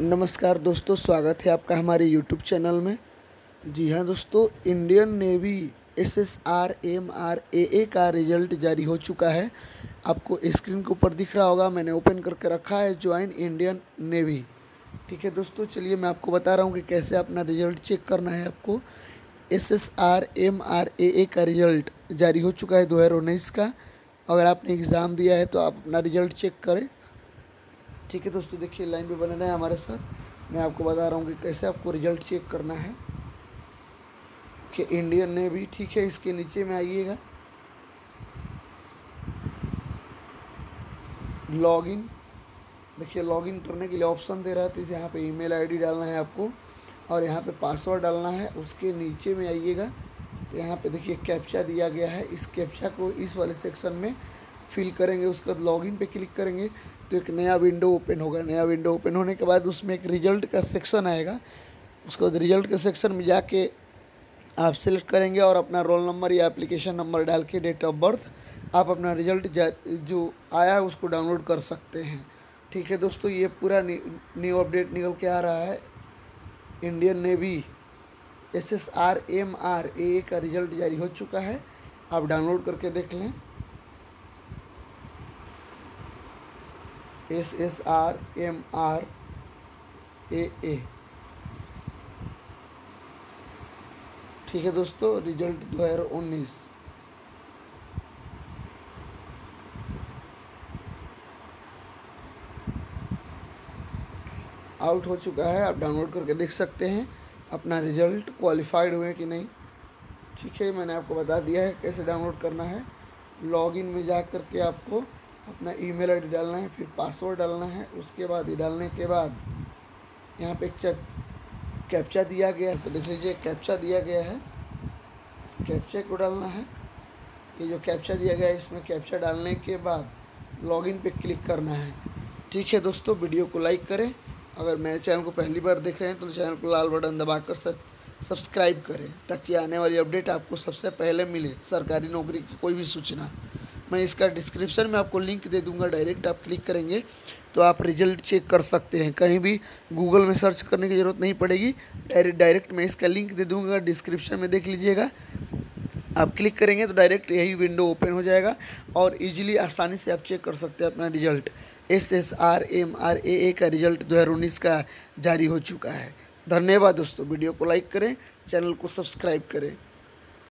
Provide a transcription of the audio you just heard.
नमस्कार दोस्तों, स्वागत है आपका हमारे यूट्यूब चैनल में। जी हाँ दोस्तों Indian Navy S S R M R A A का रिज़ल्ट जारी हो चुका है। आपको स्क्रीन के ऊपर दिख रहा होगा, मैंने ओपन करके रखा है ज्वाइन इंडियन नेवी ठीक है दोस्तों, चलिए मैं आपको बता रहा हूँ कि कैसे अपना रिज़ल्ट चेक करना है आपको। S S R M R A A का रिज़ल्ट जारी हो चुका है दो हज़ार उन्नीस का। अगर आपने एग्ज़ाम दिया है तो आप अपना रिज़ल्ट चेक करें। ठीक है दोस्तों, देखिए लाइन भी बने रहे हमारे साथ। मैं आपको बता रहा हूँ कि कैसे आपको रिज़ल्ट चेक करना है। कि इंडियन ने भी ठीक है, इसके नीचे में आइएगा। लॉगिन देखिए लॉगिन करने के लिए ऑप्शन दे रहा है तो इसे यहाँ पे ईमेल आईडी डालना है आपको, और यहाँ पे पासवर्ड डालना है, उसके नीचे में आइएगा। तो यहाँ पे देखिए कैप्चा दिया गया है। इस कैप्चा को इस वाले सेक्शन में फिल करेंगे, उसके बाद लॉगिन पे क्लिक करेंगे। तो एक नया विंडो ओपन होगा, नया विंडो ओपन होने के बाद उसमें एक रिज़ल्ट का सेक्शन आएगा। उसके बाद रिज़ल्ट के सेक्शन में जाके आप सेलेक्ट करेंगे और अपना रोल नंबर या एप्लीकेशन नंबर डाल के डेट ऑफ़ बर्थ आप अपना रिज़ल्ट जो आया है उसको डाउनलोड कर सकते हैं। ठीक है दोस्तों, ये पूरा न्यू अपडेट निकल के आ रहा है। Indian navy S S R M R A का रिज़ल्ट जारी हो चुका है। आप डाउनलोड करके देख लें। S S R M R A A ठीक है दोस्तों रिज़ल्ट दो हज़ार उन्नीस। आउट हो चुका है, आप डाउनलोड करके देख सकते हैं अपना रिज़ल्ट क्वालिफाइड हुए कि नहीं। ठीक है, मैंने आपको बता दिया है कैसे डाउनलोड करना है। लॉगिन में जा कर के आपको अपना ईमेल आईडी डालना है, फिर पासवर्ड डालना है, उसके बाद ये डालने के बाद यहाँ पे एक कैप्चा दिया गया है। तो देख लीजिए कैप्चा दिया गया है। इस कैप्चा को डालना है। ये जो कैप्चा दिया गया है, इसमें कैप्चा डालने के बाद लॉगिन पे क्लिक करना है। ठीक है दोस्तों वीडियो को लाइक करें। अगर मेरे चैनल को पहली बार देख रहे हैं तो चैनल को लाल बटन दबाकर सब्सक्राइब करें, ताकि आने वाली अपडेट आपको सबसे पहले मिले, सरकारी नौकरी की कोई भी सूचना। मैं इसका डिस्क्रिप्शन में आपको लिंक दे दूँगा डायरेक्ट आप क्लिक करेंगे तो आप रिज़ल्ट चेक कर सकते हैं। कहीं भी गूगल में सर्च करने की ज़रूरत नहीं पड़ेगी। डायरेक्ट डायरेक्ट मैं इसका लिंक दे दूँगा डिस्क्रिप्शन में देख लीजिएगा। आप क्लिक करेंगे तो डायरेक्ट यही विंडो ओपन हो जाएगा और इजीली आसानी से आप चेक कर सकते हैं अपना result S S R M R A A का रिज़ल्ट दो हज़ार उन्नीस का जारी हो चुका है। धन्यवाद दोस्तों, वीडियो को लाइक करें, चैनल को सब्सक्राइब करें।